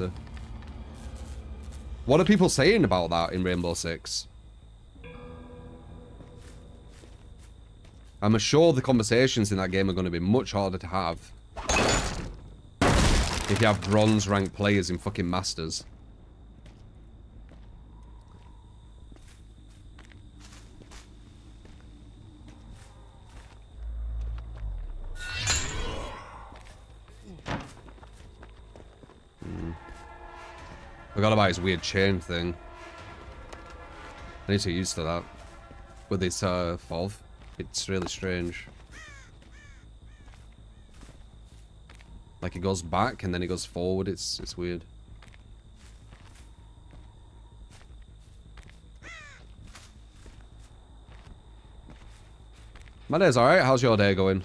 is? What are people saying about that in Rainbow Six? I'm sure the conversations in that game are going to be much harder to have. If you have bronze rank players in fucking Masters. I forgot about his weird chain thing. I need to get used to that. With this uh, valve. It's really strange. Like it goes back and then it goes forward. It's it's weird. My day's alright. How's your day going?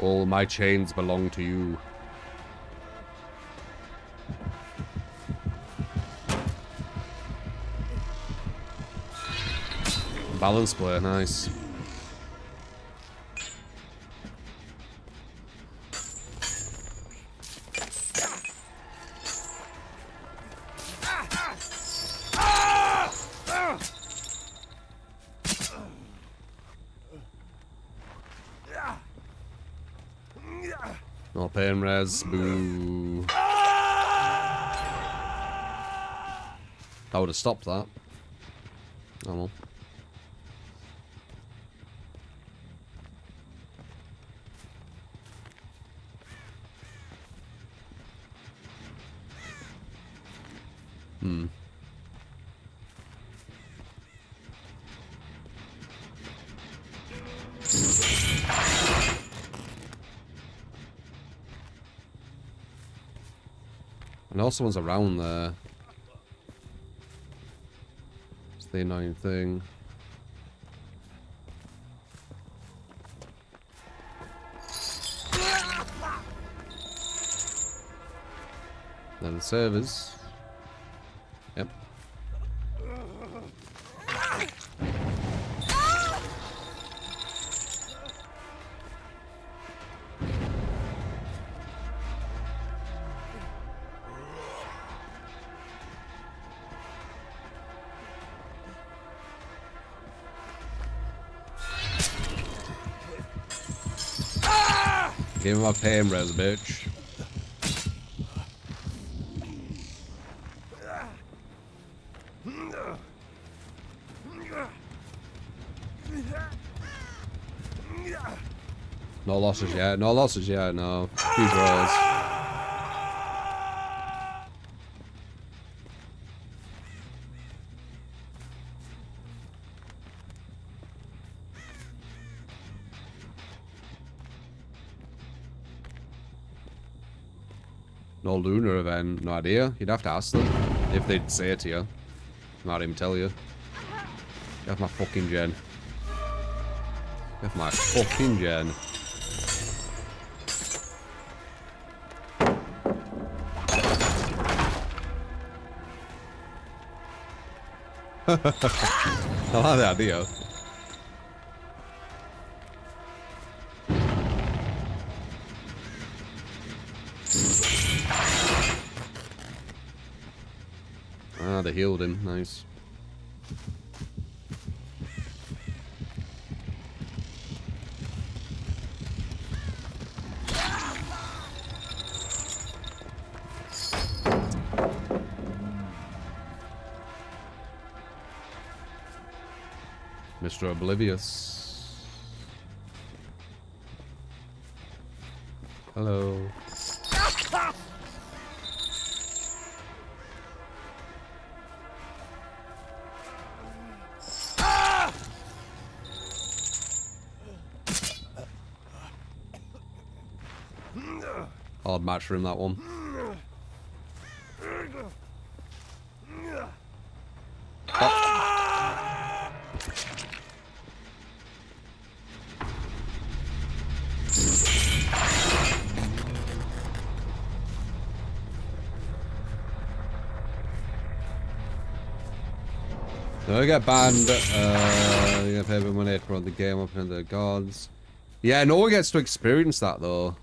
All my chains belong to you. Balance player, nice. Res, boo. I would have stopped that. Oh well. Hmm. Know someone's around there. It's the annoying thing. Then the servers. Give him my pain res, bitch. No losses yet. No losses yet. No. No lunar event. No idea. You'd have to ask them if they'd say it to you. Not even tell you. You have my fucking gen. You have my fucking gen. I like the idea. They healed him. Nice. Mr. Oblivious. Hello. hard match for him, that one. Ah! I get banned. Uh, you have to pay a bit money to run the game up into the gods. Yeah, no one gets to experience that though.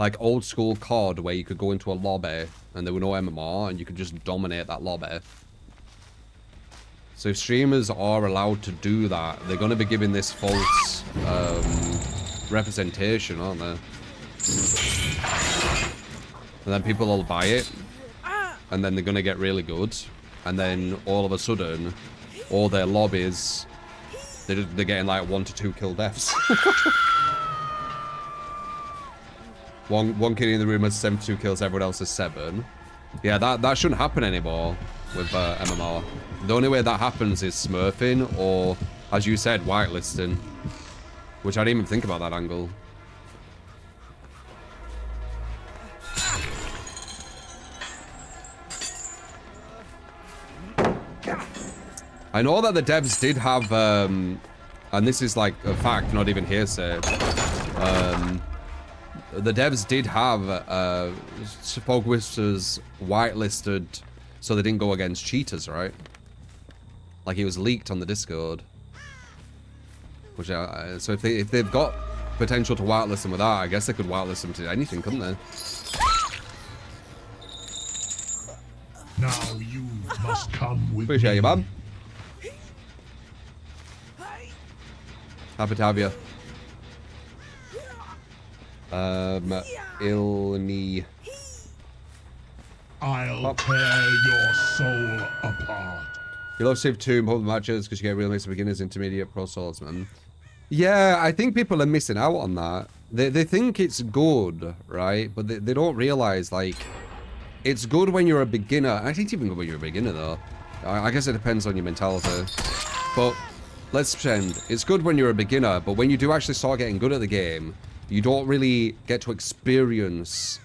Like old school COD where you could go into a lobby and there were no MMR and you could just dominate that lobby. So if streamers are allowed to do that, they're going to be giving this false um, representation, aren't they? And then people will buy it. And then they're going to get really good and then all of a sudden, all their lobbies, they're, they're getting like one to two kill deaths. one one kid in the room has 72 kills, everyone else has seven. Yeah, that, that shouldn't happen anymore with uh, MMR. The only way that happens is smurfing or, as you said, whitelisting. Which I didn't even think about that angle. I know that the devs did have, um, and this is like a fact, not even hearsay. Um, the devs did have uh, Fog Whispers whitelisted so they didn't go against cheaters, right? Like he was leaked on the Discord. Which, uh, so if they if they've got potential to whitelist them with that, I guess they could whitelist them to anything, couldn't they? Now you must come with Appreciate me. you, man. Happy to have you. Um, Ilni. I'll tear your soul apart. You love Civ 2 more matches because you get real mix of beginners, intermediate, pro swordsman. Yeah, I think people are missing out on that. They, they think it's good, right? But they, they don't realize, like, it's good when you're a beginner. I think it's even good when you're a beginner, though. I, I guess it depends on your mentality. But let's pretend it's good when you're a beginner, but when you do actually start getting good at the game, you don't really get to experience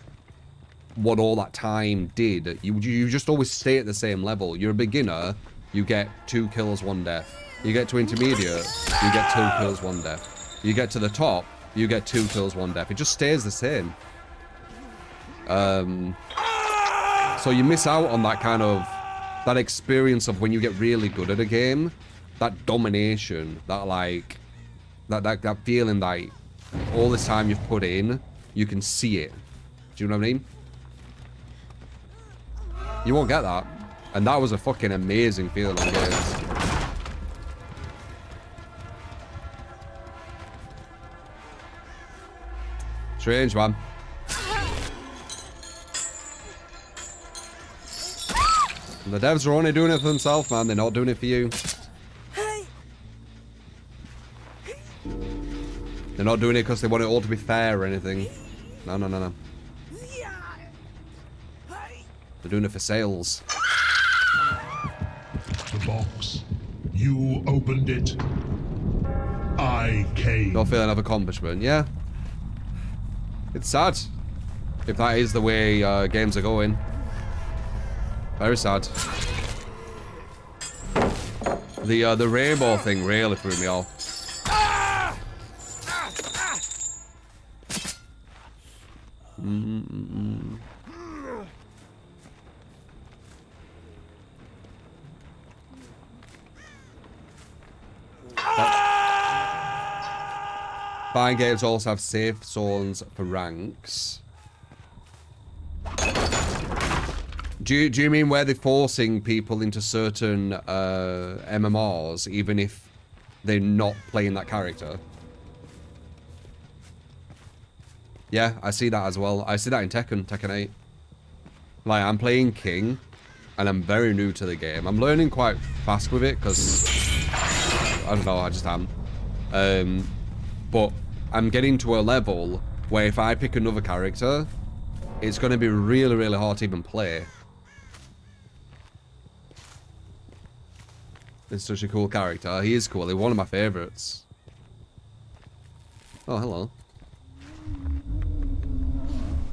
what all that time did. You, you just always stay at the same level. You're a beginner, you get two kills, one death. You get to intermediate, you get two kills, one death. You get to the top, you get two kills, one death. It just stays the same. Um, so you miss out on that kind of, that experience of when you get really good at a game, that domination, that like, that, that, that feeling like all the time you've put in, you can see it. Do you know what I mean? You won't get that. And that was a fucking amazing feeling on games. Strange, man. The devs are only doing it for themselves, man. They're not doing it for you. They're not doing it because they want it all to be fair or anything. No, no, no, no. They're doing it for sales. The box. You opened it. I came. Not feeling of accomplishment, yeah. It's sad. If that is the way uh, games are going. Very sad. The uh, the rainbow thing really threw me off. Fine games also have safe zones for ranks. Do you, do you mean where they're forcing people into certain uh, MMRs, even if they're not playing that character? Yeah, I see that as well. I see that in Tekken, Tekken 8. Like, I'm playing King, and I'm very new to the game. I'm learning quite fast with it, because, I don't know, I just am. Um, but I'm getting to a level where if I pick another character, it's going to be really, really hard to even play. It's such a cool character. He is cool. He's one of my favorites. Oh, hello.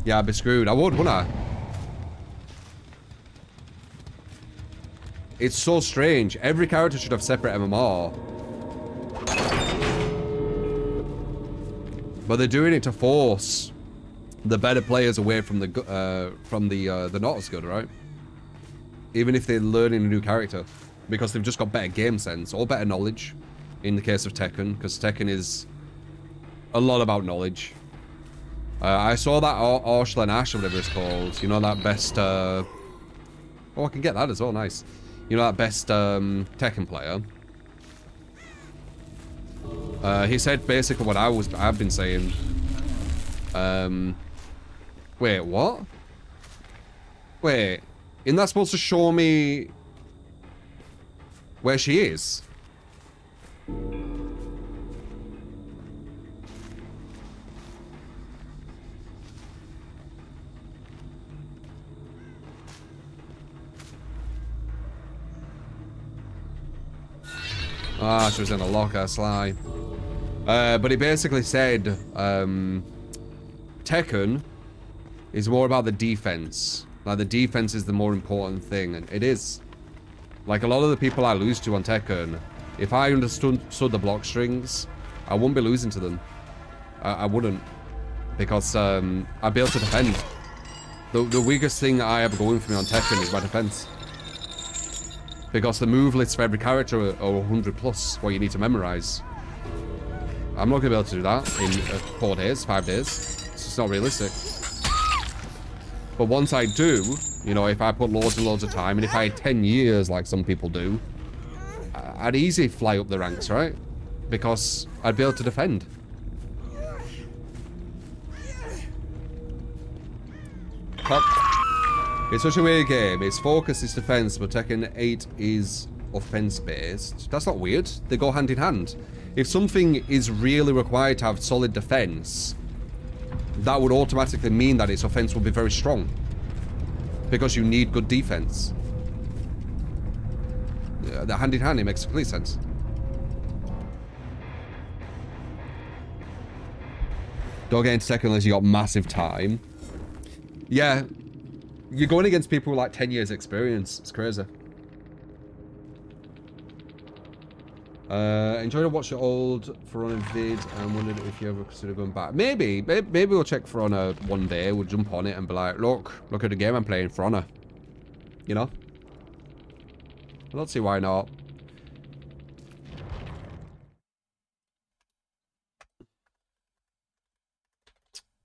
Yeah, I'd be screwed. I would, wouldn't I? It's so strange. Every character should have separate MMR. But they're doing it to force the better players away from the uh, from the uh, the not as good, right? Even if they're learning a new character. because they've just got better game sense or better knowledge in the case of Tekken, because Tekken is a lot about knowledge. Uh, I saw that Arslan Ash, or whatever it's called. You know, that best... Uh... Oh, I can get that as well. Nice. You know, that best um, Tekken player. Uh, he said basically what I was, I've been saying. Um, wait, what? Wait, isn't that supposed to show me where she is? Ah, she was in a locker, Sly. Uh, but he basically said, um, Tekken is more about the defense. Like, the defense is the more important thing, and it is. Like, a lot of the people I lose to on Tekken, if I understood, the block strings, I wouldn't be losing to them. I, I wouldn't. Because um, I'd be able to defend. The, the weakest thing I have going for me on Tekken is my defense. Because the move lists for every character are, are 100 plus what you need to memorize. I'm not going to be able to do that in uh, four days, five days. It's just not realistic. But once I do, you know, if I put loads and loads of time, and if I had 10 years like some people do, I'd easily fly up the ranks, right? Because I'd be able to defend. Fuck. It's such a weird game. Its focus is defense, but Tekken 8 is offense-based. That's not weird. They go hand in hand. If something is really required to have solid defense, that would automatically mean that its offense will be very strong. Because you need good defense. Yeah, the hand in hand, it makes complete sense. Don't get into Tekken unless you got massive time. Yeah, you're going against people with like 10 years experience. It's crazy. Uh, enjoyed to watch your old Honor vid and wondered if you ever consider going back. Maybe, maybe, we'll check Honor one day. We'll jump on it and be like, look, look at the game I'm playing, Honor. You know? I don't see why not.